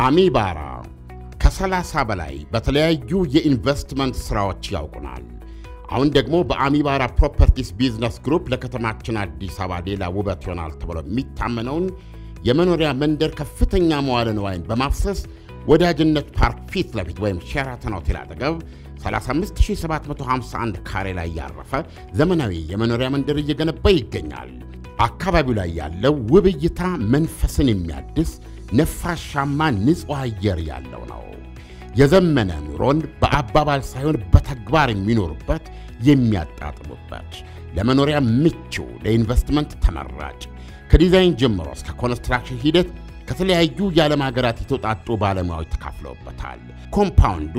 አሚባራ ከ30 በላይ በተለያዩ የኢንቨስትመንት ሥራዎች ያውቁናል። አሁን ደግሞ በአሚባራ Properties Business Group ለከተማችን አዲስ አበባ ሌላ ውበት ይሆናል ተብሎ የሚታመነውን የመኖሪያ መንደር ከፍተኛ መዋለ ንዋይን በማፍሰስ ወዳጅነት ፓርክ ፊት ለፊት ወይም ሼራተን ሆቴል አጠገብ 35751 ካሬ ላይ ያረፈ ዘመናዊ የመኖሪያ መንደር እየገነባ ይገኛል። አካባቢው ላይ ያለው ውብ እይታ መንፈስን የሚያድስ ነፋሻማ ንጹሕ አየር ያለው ነው። የዘመነ ኑሮን በአባባል ሳይሆን በተግባር የሚኖሩበት የሚያጣጥሙበት፣ ለመኖሪያ ምቹ፣ ለኢንቨስትመንት ተመራጭ ከዲዛይን ጀምሮ እስከ ኮንስትራክሽን ሂደት ከተለያዩ የዓለም ሀገራት የተውጣጡ ባለሙያዎች ተካፍለውበታል። ኮምፓውንዱ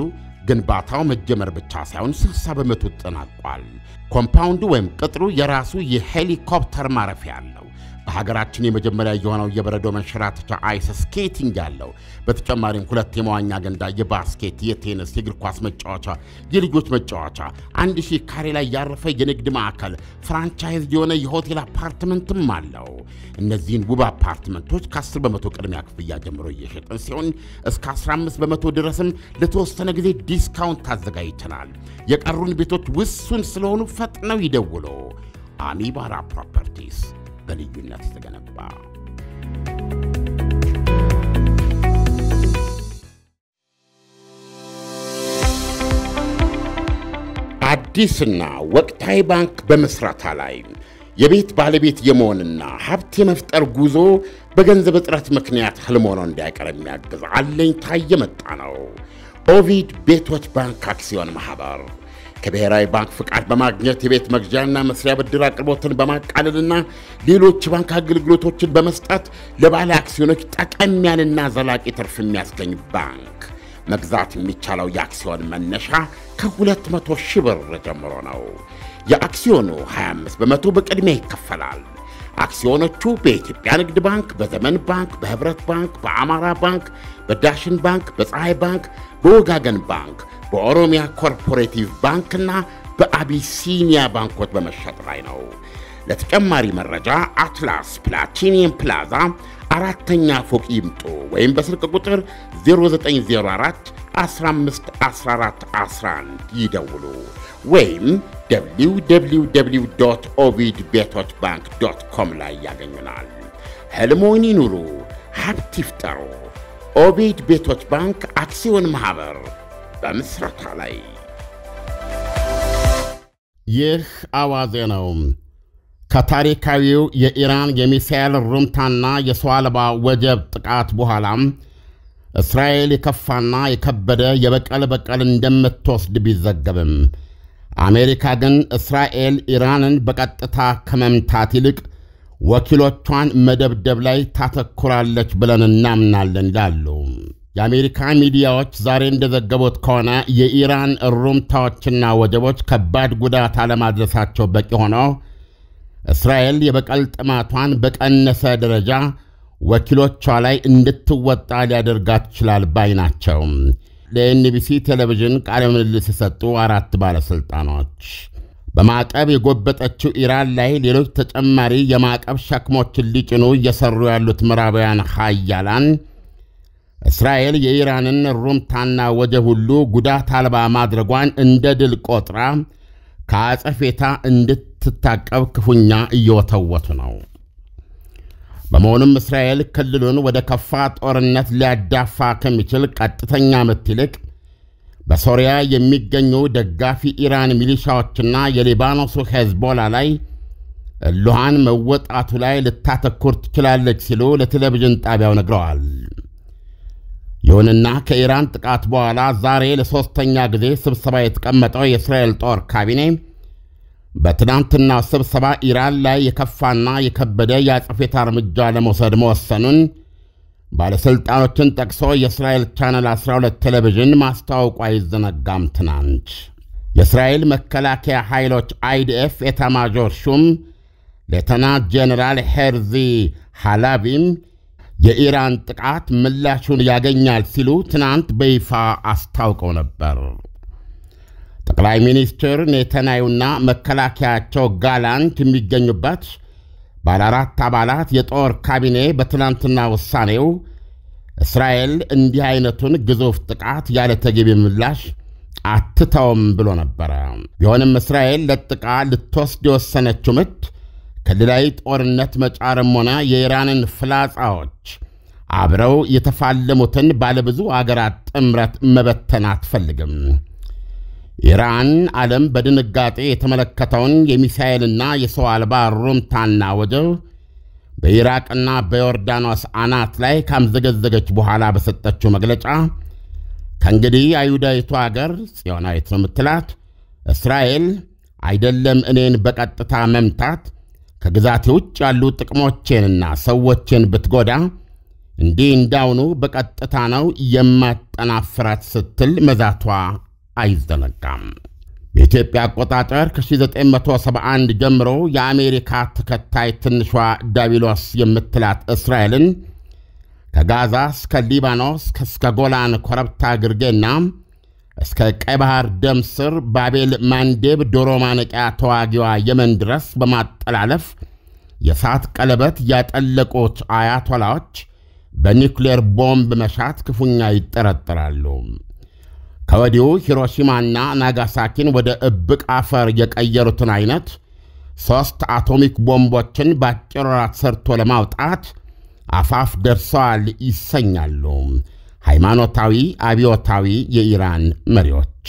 ግንባታው መጀመር ብቻ ሳይሆን 60 በመቶ ተጠናቋል። ኮምፓውንዱ ወይም ቅጥሩ የራሱ የሄሊኮፕተር ማረፊያ አለው። በሀገራችን የመጀመሪያ የሆነው የበረዶ መንሸራተቻ ice skating ያለው፣ በተጨማሪም ሁለት የመዋኛ ገንዳ፣ የ basket፣ የቴኒስ፣ የእግር ኳስ መጫወቻ፣ የልጆች መጫወቻ፣ አንድ ሺህ ካሬ ላይ ያረፈ የንግድ ማዕከል፣ franchise የሆነ የሆቴል አፓርትመንትም አለው። እነዚህን ውብ አፓርትመንቶች ከ10 በመቶ ቅድሚያ ክፍያ ጀምሮ እየሸጥን ሲሆን እስከ 15 በመቶ ድረስም ለተወሰነ ጊዜ discount አዘጋጅተናል። የቀሩን ቤቶች ውሱን ስለሆኑ ፈጥነው ይደውሉ። አሚባራ Properties በልዩነት የተገነባ አዲስና ወቅታዊ ባንክ በምስረታ ላይ የቤት ባለቤት የመሆንና ሀብት የመፍጠር ጉዞ በገንዘብ እጥረት ምክንያት ህልም ሆኖ እንዳይቀር የሚያግዝ አለኝታ የመጣ ነው። ኦቪድ ቤቶች ባንክ አክሲዮን ማኅበር ከብሔራዊ ባንክ ፍቃድ በማግኘት የቤት መግዣና መስሪያ ብድር አቅርቦትን በማቃለልና ሌሎች ባንክ አገልግሎቶችን በመስጠት ለባለ አክሲዮኖች ጠቀም ያለና ዘላቂ ትርፍ የሚያስገኝ ባንክ። መግዛት የሚቻለው የአክሲዮን መነሻ ከ200 ሺህ ብር ጀምሮ ነው። የአክሲዮኑ 25 በመቶ በቅድሚያ ይከፈላል። አክሲዮኖቹ በኢትዮጵያ ንግድ ባንክ፣ በዘመን ባንክ፣ በህብረት ባንክ፣ በአማራ ባንክ፣ በዳሽን ባንክ፣ በፀሐይ ባንክ፣ በወጋገን ባንክ በኦሮሚያ ኮኦፕሬቲቭ ባንክና በአቢሲኒያ ባንኮች በመሸጥ ላይ ነው። ለተጨማሪ መረጃ አትላስ ፕላቲኒየም ፕላዛ አራተኛ ፎቅ ይምጡ ወይም በስልክ ቁጥር 0904 15 14 11 ይደውሉ ወይም www ኦቪድ ቤቶች ባንክ dot com ላይ ያገኙናል። ሕልምዎን ይኑሩ፣ ሀብት ይፍጠሩ። ኦቪድ ቤቶች ባንክ አክሲዮን ማኅበር በምስረታ ላይ። ይህ አዋዜ ነው። ከታሪካዊው የኢራን የሚሳኤል እሩምታና የሰው አልባ ወጀብ ጥቃት በኋላም እስራኤል የከፋና የከበደ የበቀል በቀል እንደምትወስድ ቢዘገብም አሜሪካ ግን እስራኤል ኢራንን በቀጥታ ከመምታት ይልቅ ወኪሎቿን መደብደብ ላይ ታተኩራለች ብለን እናምናለን ይላሉ። የአሜሪካ ሚዲያዎች ዛሬ እንደዘገቡት ከሆነ የኢራን እሩምታዎችና ወጀቦች ከባድ ጉዳት አለማድረሳቸው በቂ ሆነው እስራኤል የበቀል ጥማቷን በቀነሰ ደረጃ ወኪሎቿ ላይ እንድትወጣ ሊያደርጋት ይችላል ባይ ናቸው። ለኤንቢሲ ቴሌቪዥን ቃለ ምልልስ የሰጡ አራት ባለሥልጣኖች በማዕቀብ የጎበጠችው ኢራን ላይ ሌሎች ተጨማሪ የማዕቀብ ሸክሞችን ሊጭኑ እየሰሩ ያሉት ምዕራባውያን ሀያላን እስራኤል የኢራንን ሩምታና ወጀብ ሁሉ ጉዳት አልባ ማድረጓን እንደ ድል ቆጥራ ከአጸፌታ እንድትታቀብ ክፉኛ እየወተወቱ ነው። በመሆኑም እስራኤል ክልሉን ወደ ከፋ ጦርነት ሊያዳፋ ከሚችል ቀጥተኛ ምት ይልቅ በሶሪያ የሚገኙ ደጋፊ ኢራን ሚሊሻዎችና የሊባኖሱ ሄዝቦላ ላይ እልሃን መወጣቱ ላይ ልታተኩር ትችላለች ሲሉ ለቴሌቪዥን ጣቢያው ነግረዋል። ይሁንና ከኢራን ጥቃት በኋላ ዛሬ ለሦስተኛ ጊዜ ስብሰባ የተቀመጠው የእስራኤል ጦር ካቢኔ በትናንትናው ስብሰባ ኢራን ላይ የከፋና የከበደ የአጸፌታ እርምጃ ለመውሰድ መወሰኑን ባለሥልጣኖችን ጠቅሶ የእስራኤል ቻነል 12 ቴሌቪዥን ማስታወቁ አይዘነጋም። ትናንት የእስራኤል መከላከያ ኃይሎች አይዲኤፍ ኤታማዦር ሹም ሌተናንት ጄኔራል ሄርዚ ሃላቪም የኢራን ጥቃት ምላሹን ያገኛል ሲሉ ትናንት በይፋ አስታውቀው ነበር። ጠቅላይ ሚኒስትር ኔተንያሁና መከላከያቸው ጋላንት የሚገኙበት ባለ አራት አባላት የጦር ካቢኔ በትናንትና ውሳኔው እስራኤል እንዲህ አይነቱን ግዙፍ ጥቃት ያለ ተገቢ ምላሽ አትተውም ብሎ ነበረ። ቢሆንም እስራኤል ለጥቃ ልትወስድ የወሰነችው ምት ክልላዊ ጦርነት መጫርም ሆነ የኢራንን ፍላጻዎች አብረው የተፋለሙትን ባለብዙ አገራት ጥምረት መበተን አትፈልግም። ኢራን ዓለም በድንጋጤ የተመለከተውን የሚሳኤልና የሰው አልባ ሩምታና ወጀብ በኢራቅና በዮርዳኖስ አናት ላይ ካምዘገዘገች በኋላ በሰጠችው መግለጫ ከእንግዲህ አይሁዳዊቱ አገር ጽዮናዊት ነው የምትላት እስራኤል አይደለም እኔን በቀጥታ መምታት ከግዛቴ ውጭ ያሉ ጥቅሞቼንና ሰዎቼን ብትጎዳ እንዲህ እንዳውኑ በቀጥታ ነው የማጠናፍራት ስትል መዛቷ አይዘነጋም። በኢትዮጵያ አቆጣጠር ከ1971 ጀምሮ የአሜሪካ ተከታይ ትንሿ ዳቢሎስ የምትላት እስራኤልን ከጋዛ እስከ ሊባኖስ እስከ ጎላን ኮረብታ ግርጌና እስከ ቀይ ባህር ደም ስር ባቤል ማንዴብ ዶሮ ማነቂያ ተዋጊዋ የመን ድረስ በማጠላለፍ የእሳት ቀለበት ያጠለቁት አያቶላዎች በኒውክሌር ቦምብ መሻት ክፉኛ ይጠረጠራሉ። ከወዲሁ ሂሮሺማና ናጋሳኪን ወደ እብቅ አፈር የቀየሩትን አይነት ሦስት አቶሚክ ቦምቦችን በአጭር ወራት ሰርቶ ለማውጣት አፋፍ ደርሰዋል ይሰኛሉ ሃይማኖታዊ አብዮታዊ የኢራን መሪዎች።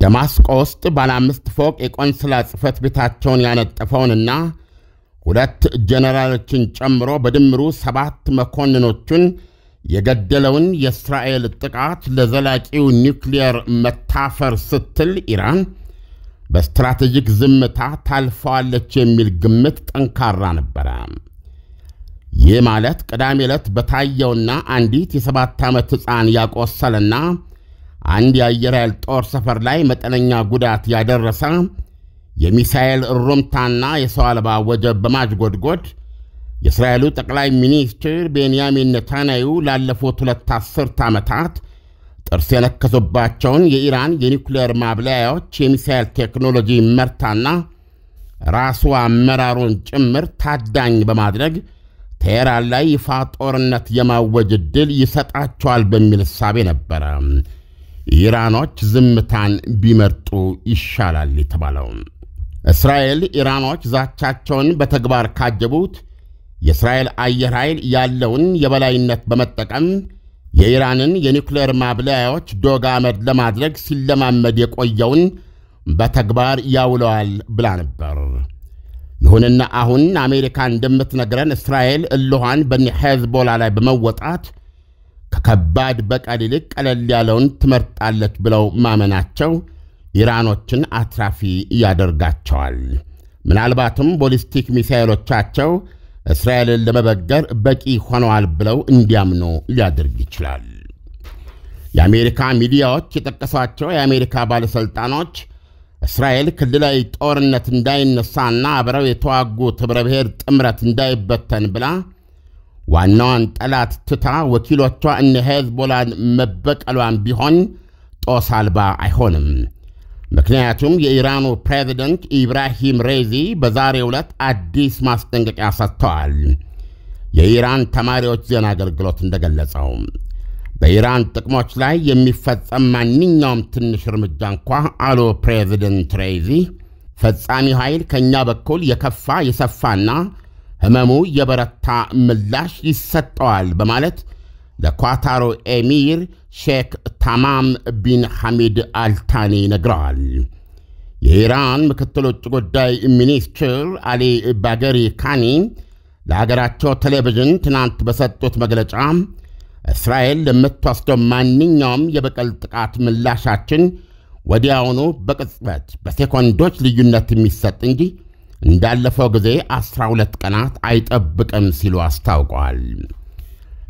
ደማስቆ ውስጥ ባለ አምስት ፎቅ የቆንስላ ጽሕፈት ቤታቸውን ያነጠፈውንና ሁለት ጀነራሎችን ጨምሮ በድምሩ ሰባት መኮንኖቹን የገደለውን የእስራኤል ጥቃት ለዘላቂው ኒውክሊየር መታፈር ስትል ኢራን በስትራቴጂክ ዝምታ ታልፈዋለች የሚል ግምት ጠንካራ ነበረ። ይህ ማለት ቅዳሜ ዕለት በታየውና አንዲት የሰባት ዓመት ሕፃን ያቆሰለና አንድ የአየር ኃይል ጦር ሰፈር ላይ መጠነኛ ጉዳት ያደረሰ የሚሳኤል ሩምታና የሰው አልባ ወጀብ በማጅጎድጎድ የእስራኤሉ ጠቅላይ ሚኒስትር ቤንያሚን ኔታንያሁ ላለፉት ሁለት አስርት ዓመታት ጥርስ የነከሱባቸውን የኢራን የኒውክሌር ማብለያዎች የሚሳኤል ቴክኖሎጂ መርታና ራሱ አመራሩን ጭምር ታዳኝ በማድረግ ቴሄራን ላይ ይፋ ጦርነት የማወጅ ዕድል ይሰጣቸዋል በሚል እሳቤ ነበረ ኢራኖች ዝምታን ቢመርጡ ይሻላል የተባለው። እስራኤል ኢራኖች ዛቻቸውን በተግባር ካጀቡት የእስራኤል አየር ኃይል ያለውን የበላይነት በመጠቀም የኢራንን የኒውክሌር ማብለያዎች ዶግ አመድ ለማድረግ ሲለማመድ የቆየውን በተግባር ያውለዋል ብላ ነበር። ይሁንና አሁን አሜሪካ እንደምትነግረን እስራኤል እልኋን በኒ ሄዝቦላ ላይ በመወጣት ከከባድ በቀል ይልቅ ቀለል ያለውን ትመርጣለች ብለው ማመናቸው ኢራኖችን አትራፊ ያደርጋቸዋል። ምናልባትም ባሊስቲክ ሚሳይሎቻቸው እስራኤልን ለመበገር በቂ ሆነዋል ብለው እንዲያምኑ ሊያደርግ ይችላል። የአሜሪካ ሚዲያዎች የጠቀሷቸው የአሜሪካ ባለሥልጣኖች እስራኤል ክልላዊ ጦርነት እንዳይነሳና አብረው የተዋጉት ኅብረ ብሔር ጥምረት እንዳይበተን ብላ ዋናዋን ጠላት ትታ ወኪሎቿ እነ ሄዝቦላን መበቀሏን ቢሆን ጦስ አልባ አይሆንም። ምክንያቱም የኢራኑ ፕሬዚደንት ኢብራሂም ሬዚ በዛሬው ዕለት አዲስ ማስጠንቀቂያ ሰጥተዋል። የኢራን ተማሪዎች ዜና አገልግሎት እንደገለጸው በኢራን ጥቅሞች ላይ የሚፈጸም ማንኛውም ትንሽ እርምጃ እንኳ አሉ ፕሬዚደንት ሬዚ ፈጻሚ ኃይል ከእኛ በኩል የከፋ የሰፋና ሕመሙ የበረታ ምላሽ ይሰጠዋል በማለት ለኳታሩ ኤሚር ሼክ ታሚም ቢን ሐማድ አልታኒ ነግረዋል። የኢራን ምክትል ውጭ ጉዳይ ሚኒስትር አሊ ባገሪ ካኒ ለሀገራቸው ቴሌቪዥን ትናንት በሰጡት መግለጫ እስራኤል ለምትወስደው ማንኛውም የበቀል ጥቃት ምላሻችን ወዲያውኑ በቅጽበት በሴኮንዶች ልዩነት የሚሰጥ እንጂ እንዳለፈው ጊዜ ዐሥራ ሁለት ቀናት አይጠብቅም ሲሉ አስታውቀዋል።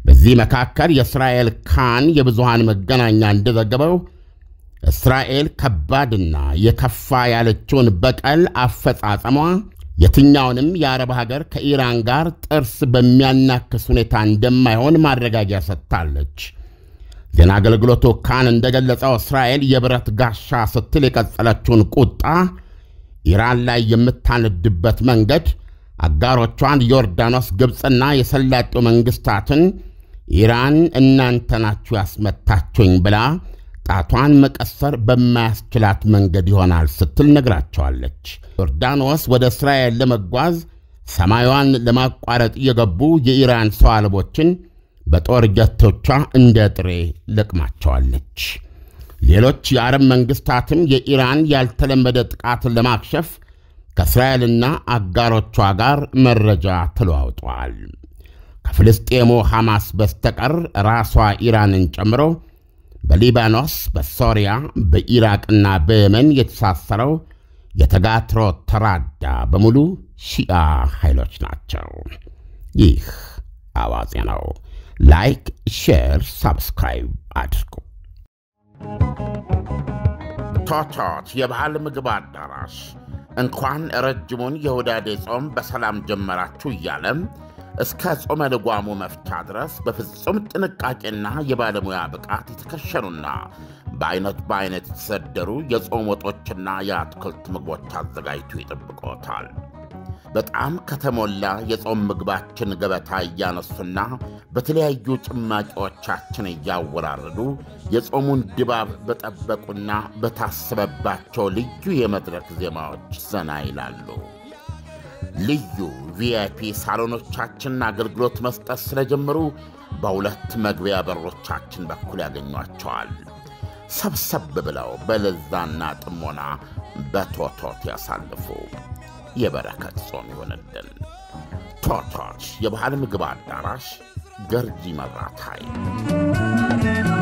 በዚህ መካከል የእስራኤል ካን የብዙሃን መገናኛ እንደዘገበው እስራኤል ከባድና የከፋ ያለችውን በቀል አፈጻጸሟ የትኛውንም የአረብ ሀገር ከኢራን ጋር ጥርስ በሚያናክስ ሁኔታ እንደማይሆን ማረጋጊያ ሰጥታለች። ዜና አገልግሎቱ ካን እንደገለጸው እስራኤል የብረት ጋሻ ስትል የቀጸለችውን ቁጣ ኢራን ላይ የምታነድበት መንገድ አጋሮቿን ዮርዳኖስ፣ ግብፅና የሰላጤው መንግሥታትን ኢራን እናንተ ናችሁ ያስመታችሁኝ ብላ ጣቷን መቀሰር በማያስችላት መንገድ ይሆናል ስትል ነግራቸዋለች። ዮርዳኖስ ወደ እስራኤል ለመጓዝ ሰማዩን ለማቋረጥ የገቡ የኢራን ሰው አልቦችን በጦር ጀቶቿ እንደ ጥሬ ለቅማቸዋለች። ሌሎች የአረብ መንግሥታትም የኢራን ያልተለመደ ጥቃትን ለማክሸፍ ከእስራኤልና አጋሮቿ ጋር መረጃ ተለዋውጠዋል። ከፍልስጤሙ ሐማስ በስተቀር ራሷ ኢራንን ጨምሮ በሊባኖስ፣ በሶሪያ፣ በኢራቅና በየመን የተሳሰረው የተጋትሮ ተራዳ በሙሉ ሺአ ኃይሎች ናቸው። ይህ አዋዜ ነው። like፣ share፣ subscribe አድርጉ። ቶቶት የባህል ምግብ አዳራሽ እንኳን ረጅሙን የሁዳዴ ጾም በሰላም ጀመራችሁ እያለም እስከ ጾመ ልጓሙ መፍቻ ድረስ በፍጹም ጥንቃቄና የባለሙያ ብቃት የተከሸኑና በአይነት በአይነት የተሰደሩ የጾም ወጦችና የአትክልት ምግቦች አዘጋጅቶ ይጠብቆታል። በጣም ከተሞላ የጾም ምግባችን ገበታ እያነሱና በተለያዩ ጭማቂዎቻችን እያወራረዱ የጾሙን ድባብ በጠበቁና በታሰበባቸው ልዩ የመድረክ ዜማዎች ዘና ይላሉ። ልዩ VIP ሳሎኖቻችንን አገልግሎት መስጠት ስለጀመሩ በሁለት መግቢያ በሮቻችን በኩል ያገኟቸዋል። ሰብሰብ ብለው በለዛና ጥሞና በቶቶት ያሳልፉ። የበረከት ጾም ይሆንልን። ቶቶች የባህል ምግብ አዳራሽ ገርጂ መብራት ኃይል